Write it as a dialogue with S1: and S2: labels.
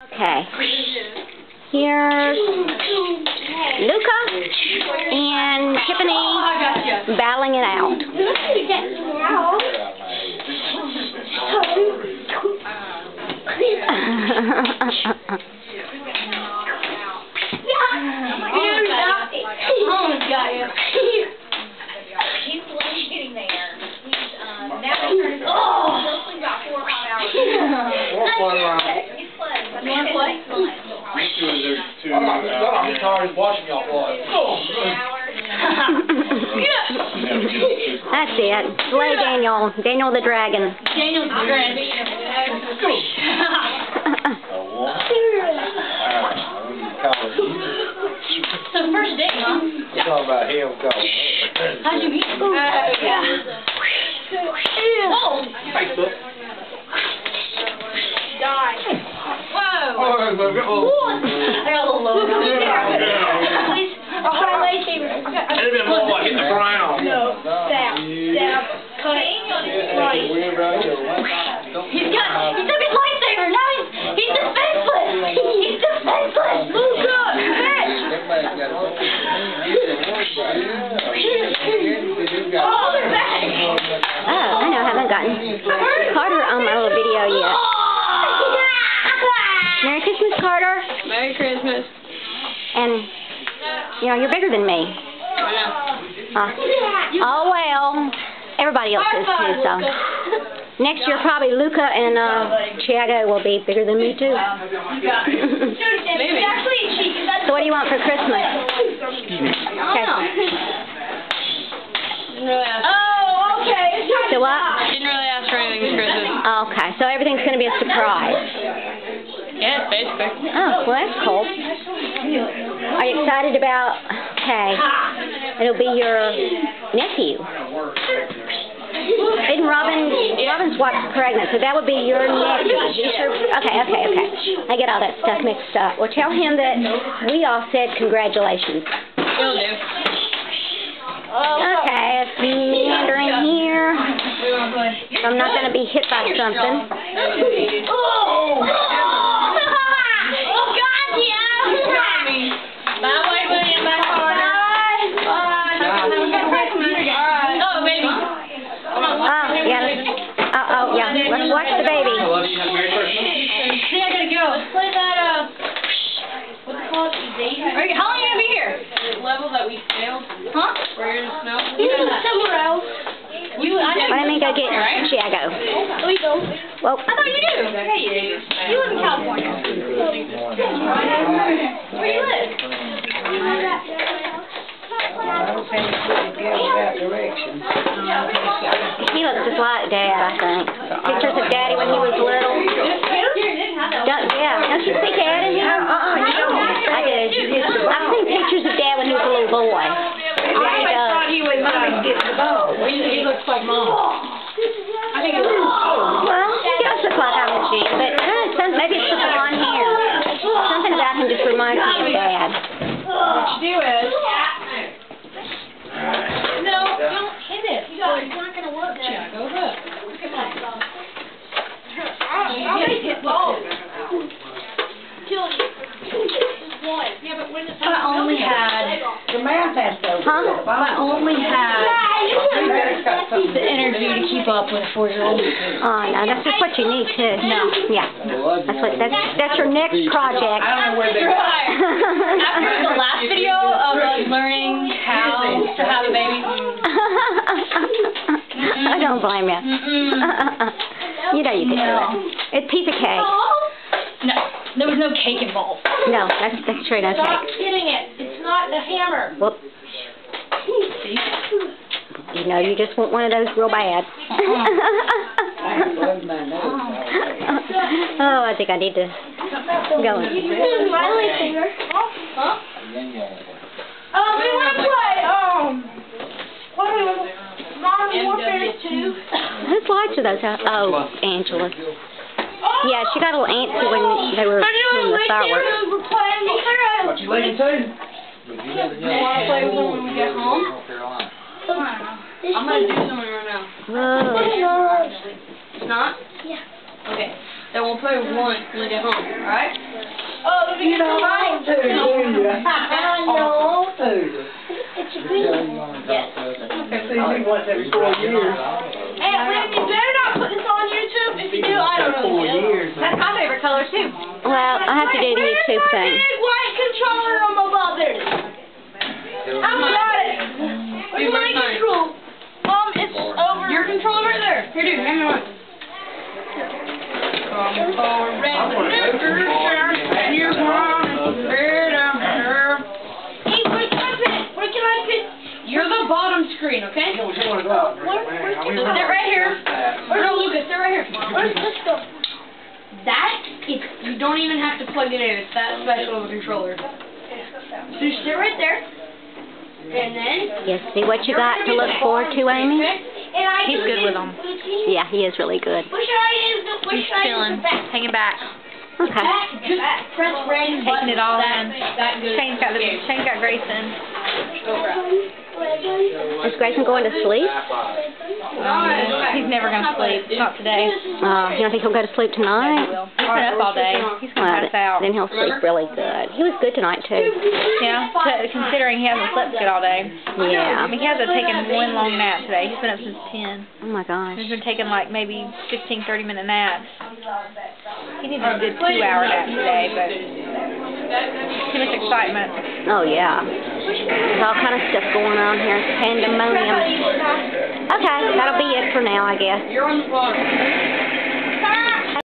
S1: Okay. Here's Luca and Tiffany battling it out.
S2: He's getting there. He's, um, now he's turned, oh, mostly about four or five hours. He's playing. You wanna play?
S3: I'm not, I'm tired of watching y'all play.
S1: That's it. Slay Daniel. Daniel the dragon.
S2: Daniel's grand. So first date, huh?
S3: Talking about him going.
S2: How'd you meet? him? Uh, yeah. Oh!
S3: Facebook.
S2: Die. Whoa!
S3: Oh,
S2: I got a little low. Oh, they're!
S1: Oh, I know. I haven't gotten Carter on my little video yet. Merry Christmas, Carter.
S4: Merry Christmas.
S1: And, you know, you're bigger than me. Uh, oh, well. Everybody else is too, so. Next year, probably Luca and uh, Chiago will be bigger than me, too.
S2: Maybe. Actually, cheap.
S1: so what do you want for Christmas? Okay.
S4: Didn't really.
S2: Oh, okay.
S1: So what?
S4: Didn't really ask for anything for Christmas.
S1: Oh, okay, so everything's going to be a surprise.
S4: Yeah, basically.
S1: Oh, well, that's cool. Are you excited about, okay, it'll be your nephew. Isn't Robin, Robin's wife's pregnant, so that would be your nephew. Okay, okay, okay. I get all that stuff mixed up. Well, tell him that we all said congratulations.
S4: Will do.
S1: Okay, it's meandering here. I'm not going to be hit by something.
S2: Oh! Oh, God, yeah!
S4: Bye, Wade William. Bye, Carter. Bye. Have a good Christmas. Oh, baby.
S1: Oh, yeah. let's- Oh, oh, yeah. Let's watch the baby.
S3: I love you. Have a Merry Christmas.
S4: See, I gotta go.
S2: Let's play that, uh, what's it called?
S4: Are you, how long are you gonna be here? The level that we failed.
S2: Huh?
S4: Where you're in the snow.
S2: Somewhere else.
S4: You, I know.
S1: Let me go get Chiago.
S2: We go.
S1: Well,
S4: I thought you knew. Yeah, you.
S2: You live in California. Where you live?
S1: he looks just like Dad, I think. Pictures of Daddy when he was little. Don't, yeah, don't you see Dad in here? Uh-uh, you don't. I do. I've seen pictures of Dad when he was a little boy. Yeah, he does.
S4: he was uh, getting the ball. He, he looks like mom. I think it was.
S1: Well, he does look like I'm a G, but uh, some, maybe it's just the blonde hair. Something about him just reminds me of Dad.
S4: What you do is.
S2: No, don't hit it. It's not gonna work.
S4: Yeah, go look.
S2: I'll make it ball. Kill it. One. Yeah, but when it's.
S4: I only had.
S5: The math has to.
S1: Huh?
S4: I only had the energy to keep up with a four-year-old.
S1: Oh, no, that's just what you need, too.
S4: No.
S1: Yeah. That's what, that's, that's your next project.
S4: I don't know where they After the last video of like learning how to have a baby.
S1: I don't blame you. You know you can do it. It's a piece of cake.
S4: No, there was no cake involved.
S1: No, that's that's true. No
S2: Stop
S1: cake.
S2: hitting it. It's not the hammer.
S1: Well, you know, you just want one of those real bad. oh, I think I need to go.
S2: My lightsaber. Huh? Um, we want to play, um, what do we? Modern Warfare 2.
S1: Whose lights are those? Oh, Angela's. Yeah, she got a little antsy when they were doing the fireworks.
S2: We're playing the
S3: What you leaving too?
S4: You want to play with them when we get home? I'm gonna do something right now.
S1: Whoa.
S4: It's not?
S2: Yeah.
S4: Okay. Then we'll play once when we get home, alright?
S5: Oh, you don't want to, do you?
S2: I know.
S5: Do you?
S2: It's a green.
S4: Yes.
S5: See me once every four years.
S2: Hey, Lynn, you better not put this on YouTube. If you do, I don't know.
S5: Four
S2: you.
S5: years.
S4: That's my favorite color too.
S1: Well, I have to do the YouTube
S2: Where's
S1: YouTube
S2: my
S1: thing.
S2: big white controller on my ball? There it is. I've got it. Where's
S4: Dude,
S2: my
S4: where's
S2: control? Mom, it's over.
S4: Your controller right there. Here, dude, hand me one.
S2: Hey, where can I put it? Where can I put
S4: You're the bottom screen, okay?
S2: Where, where can I
S4: sit right here. Or no, Lucas, sit right here.
S2: Where's this go?
S4: That is, you don't even have to plug it in. It's that special of a controller. So you sit right there. And then.
S1: Yes, see what you got to look forward to, Amy?
S4: He's good
S2: this
S4: with 'em.
S2: routine.
S1: Yeah, he is really good.
S2: What should I use? the- What
S4: He's
S2: should I use
S4: chilling, hanging back,
S1: Okay.
S2: Back, just press random
S4: taking it all in. Shane's got the, Shane's got Grayson.
S1: Is Grayson going to sleep?
S4: He's never gonna sleep. Not today.
S1: Uh, you don't think he'll go to sleep tonight?
S4: He's been up all day. He's gonna
S1: Well,
S4: pass out.
S1: then he'll sleep really good. He was good tonight, too.
S4: Yeah, to, considering he hasn't slept good all day.
S1: Yeah.
S4: I mean, he hasn't taken one long nap today. He's been up since 10.
S1: Oh, my gosh.
S4: He's been taking like maybe 15, 30 minute naps. He needs a good two hour nap today, but too much excitement.
S1: Oh, yeah. There's all kind of stuff going on here. Pandemonium. Okay, that'll be it for now, I guess.
S4: You're on the.